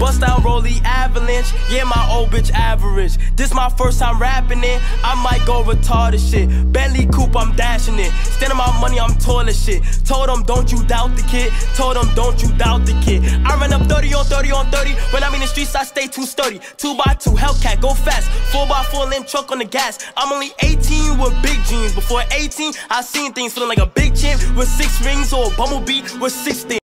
Bust out Rolly Avalanche, yeah, my old bitch average. This my first time rapping it, I might go retarded shit. Bentley coupe, I'm dashing it. Standing my money, I'm toilet shit. Told them, don't you doubt the kid. Told them, don't you doubt the kid. I run up 30 on 30 on 30. When I'm in the streets, I stay too sturdy. Two by two, Hellcat, go fast. Four by four, limb truck on the gas. I'm only 18 with big jeans. Before 18, I seen things feeling like a big champ with six rings or a bumblebee with six things.